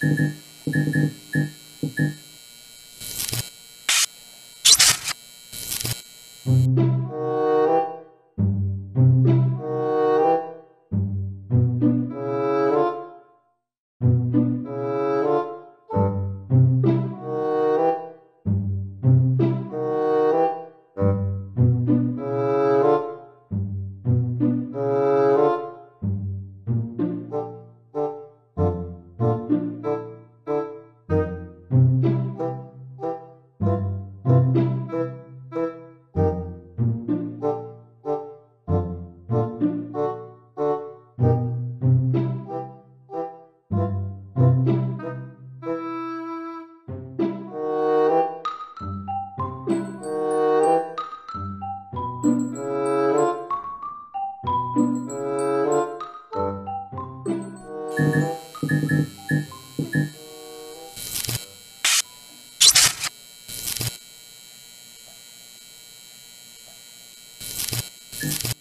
thank you you